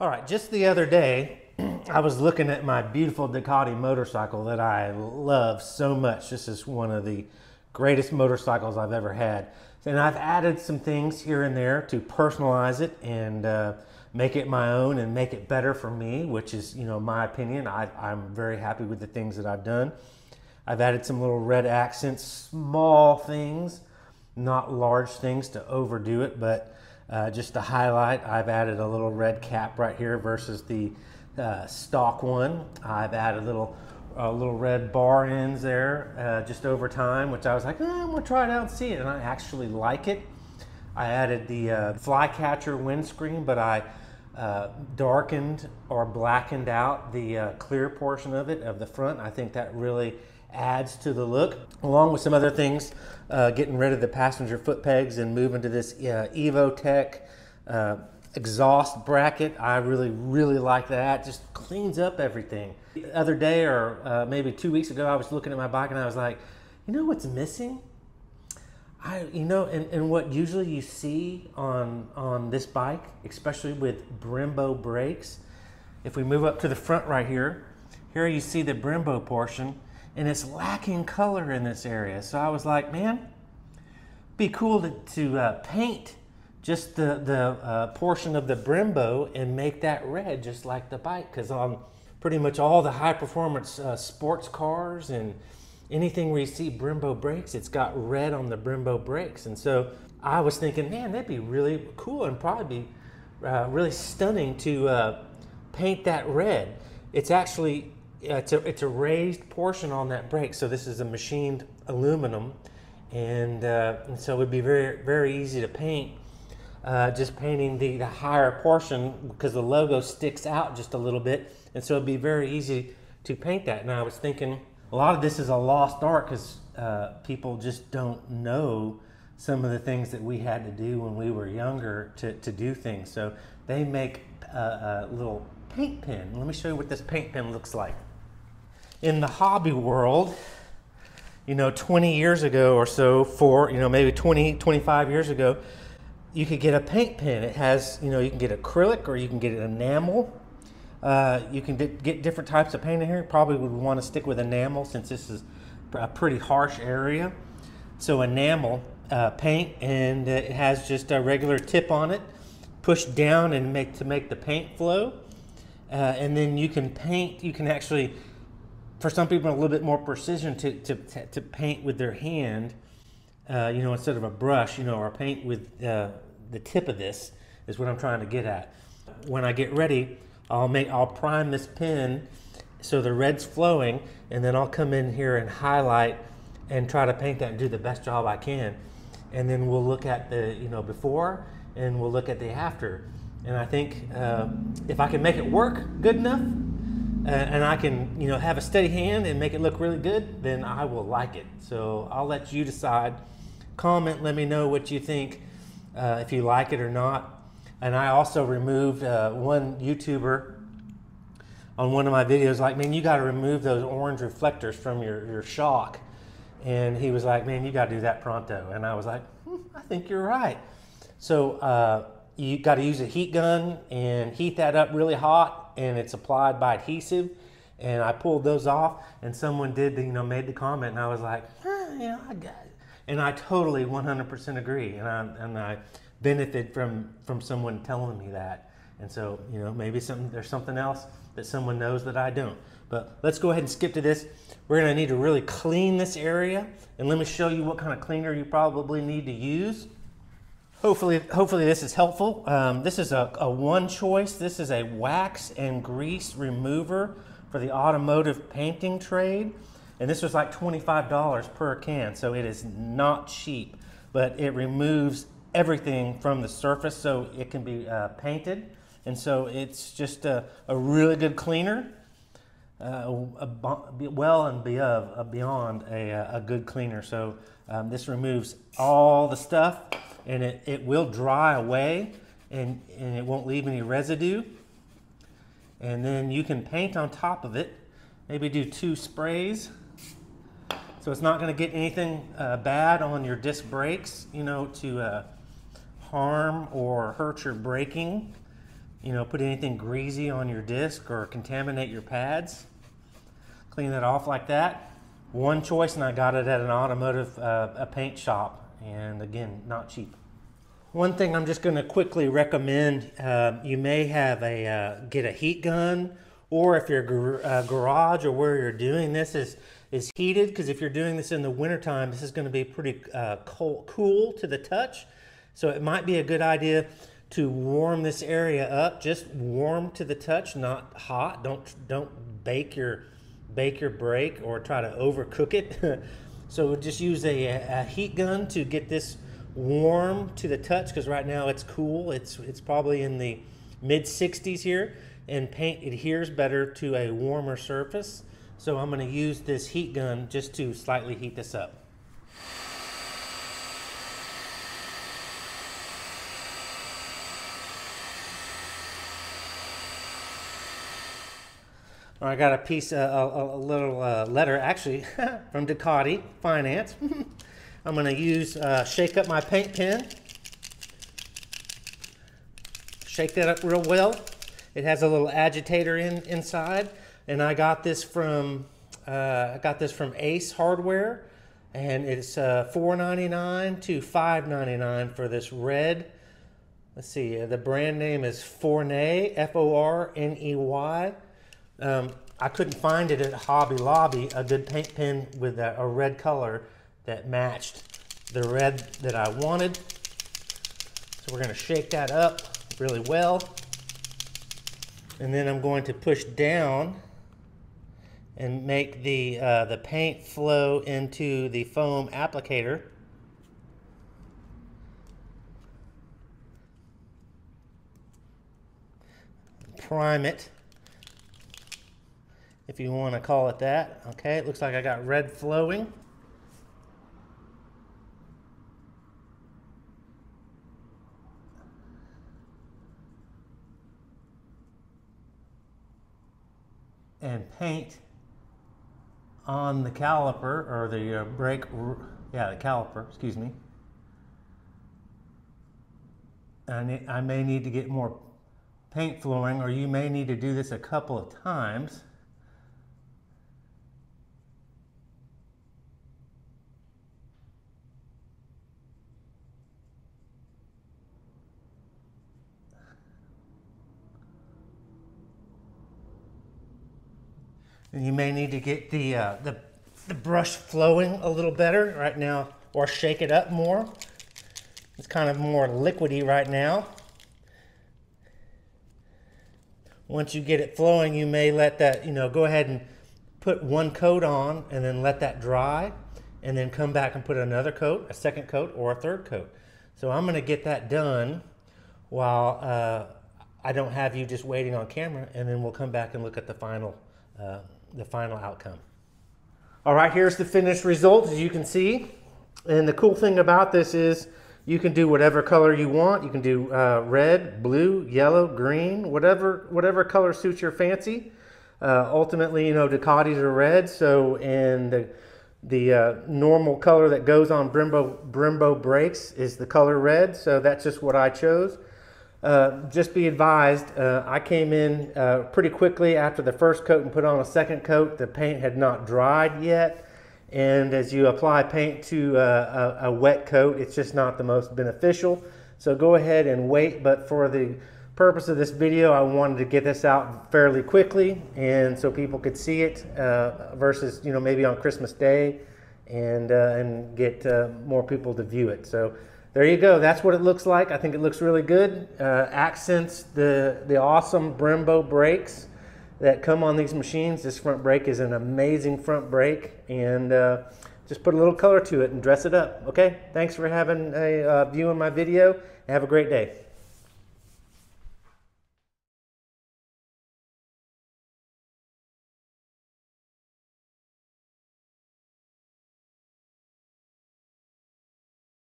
All right, just the other day, I was looking at my beautiful Ducati motorcycle that I love so much. This is one of the greatest motorcycles I've ever had. And I've added some things here and there to personalize it and uh, make it my own and make it better for me, which is, you know, my opinion. I, I'm very happy with the things that I've done. I've added some little red accents, small things, not large things to overdo it, but uh, just to highlight, I've added a little red cap right here versus the uh, stock one. I've added little little red bar ends there uh, just over time, which I was like, eh, I'm gonna try it out and see it, and I actually like it. I added the uh, flycatcher windscreen, but I uh, darkened or blackened out the clear portion of it of the front. I think that really adds to the look, along with some other things, uh, getting rid of the passenger foot pegs and moving to this uh, Evotech uh, exhaust bracket. I really, really like that. Just cleans up everything. The other day, or uh, maybe two weeks ago, I was looking at my bike and I was like, you know what's missing? I, you know, and, and what usually you see on on this bike, especially with Brembo brakes, if we move up to the front right here, here you see the Brembo portion and it's lacking color in this area. So I was like, man, be cool to, to uh, paint just the, the uh, portion of the Brembo and make that red just like the bike. Because on pretty much all the high performance uh, sports cars and anything where you see Brembo brakes, it's got red on the Brembo brakes. And so I was thinking, man, that'd be really cool and probably be uh, really stunning to uh, paint that red. It's actually it's a, it's a raised portion on that brake. So this is a machined aluminum. And, uh, and so it would be very, very easy to paint. Uh, just painting the, the higher portion because the logo sticks out just a little bit. And so it'd be very easy to paint that. And I was thinking a lot of this is a lost art because uh, people just don't know some of the things that we had to do when we were younger to, to do things. So they make a, a little paint pen. Let me show you what this paint pen looks like in the hobby world, you know, 20 years ago or so, for, you know, maybe 20, 25 years ago, you could get a paint pen. It has, you know, you can get acrylic or you can get enamel. Uh, you can get different types of paint in here. Probably would want to stick with enamel since this is a pretty harsh area. So enamel uh, paint, and it has just a regular tip on it. Push down and make to make the paint flow. Uh, and then you can paint. You can actually for some people, a little bit more precision to, to, to paint with their hand, uh, you know, instead of a brush, you know, or paint with uh, the tip of this is what I'm trying to get at. When I get ready, I'll make, I'll prime this pen so the red's flowing, and then I'll come in here and highlight and try to paint that and do the best job I can. And then we'll look at the, you know, before and we'll look at the after. And I think uh, if I can make it work good enough, and I can, you know, have a steady hand and make it look really good, then I will like it. So I'll let you decide. Comment, let me know what you think, uh, if you like it or not. And I also removed uh, one YouTuber on one of my videos, like, man, you got to remove those orange reflectors from your, your shock. And he was like, man, you got to do that pronto. And I was like, hmm, I think you're right. So uh, you got to use a heat gun and heat that up really hot and it's applied by adhesive. And I pulled those off, and someone did, the, you know, made the comment, and I was like, eh, you know, I got it. And I totally 100% agree, and I and I benefit from from someone telling me that. And so, you know, maybe something there's something else that someone knows that I don't. But let's go ahead and skip to this. We're going to need to really clean this area, and let me show you what kind of cleaner you probably need to use. Hopefully, hopefully this is helpful. Um, this is a, a one choice. This is a wax and grease remover for the automotive painting trade. And this was like $25 per can, so it is not cheap, but it removes everything from the surface so it can be uh, painted. And so it's just a, a really good cleaner, well and beyond, beyond a, a good cleaner. So um, this removes all the stuff and it, it will dry away and, and it won't leave any residue. And then you can paint on top of it. Maybe do two sprays. So it's not going to get anything uh, bad on your disc brakes, you know, to uh, harm or hurt your braking. You know, put anything greasy on your disc or contaminate your pads. Clean that off like that. One choice, and I got it at an automotive uh, a paint shop, and again, not cheap. One thing I'm just going to quickly recommend: uh, you may have a uh, get a heat gun, or if your uh, garage or where you're doing this is is heated, because if you're doing this in the wintertime, this is going to be pretty uh, cold, cool to the touch. So it might be a good idea to warm this area up, just warm to the touch, not hot. Don't don't bake your bake your brake or try to overcook it. so just use a, a, heat gun to get this warm to the touch because right now it's cool. It's it's probably in the mid 60s here and paint adheres better to a warmer surface. So I'm going to use this heat gun just to slightly heat this up. I got a piece, uh, a, a, little uh, letter actually from Ducati Finance. I'm going to use, uh, shake up my paint pen. Shake that up real well. It has a little agitator in inside, and I got this from uh, I got this from Ace Hardware, and it's uh, $4.99 to $5.99 for this red. Let's see, uh, the brand name is Forney, F-O-R-N-E-Y. Um, I couldn't find it at Hobby Lobby, a good paint pen with a, a red color that matched the red that I wanted. So we're gonna shake that up really well. And then I'm going to push down and make the, uh, the paint flow into the foam applicator. Prime it if you want to call it that. Okay, it looks like I got red flowing. And paint on the caliper or the uh, brake, yeah, the caliper, excuse me. And I may need to get more paint flowing or you may need to do this a couple of times. And you may need to get the, uh, the, the brush flowing a little better right now or shake it up more. It's kind of more liquidy right now. Once you get it flowing, you may let that, you know, go ahead and put one coat on and then let that dry and then come back and put another coat, a second coat or a third coat. So I'm gonna get that done while uh, I don't have you just waiting on camera and then we'll come back and look at the final uh, the final outcome. All right, here's the finished result, as you can see. And the cool thing about this is you can do whatever color you want. You can do uh, red, blue, yellow, green, whatever, whatever color suits your fancy. Uh, ultimately, you know, Ducatis are red, so and the, the uh, normal color that goes on Brembo, Brembo brakes is the color red, so that's just what I chose. Uh, just be advised, uh, I came in uh, pretty quickly after the first coat and put on a second coat. The paint had not dried yet. And as you apply paint to uh, a, a, wet coat, it's just not the most beneficial. So go ahead and wait. But for the purpose of this video, I wanted to get this out fairly quickly and so people could see it uh, versus, you know, maybe on Christmas Day and, and get more people to view it. So there you go. That's what it looks like. I think it looks really good. Uh, accents the, the awesome Brembo brakes that come on these machines. This front brake is an amazing front brake and uh, just put a little color to it and dress it up. Okay, thanks for having a uh, view in my video. Have a great day.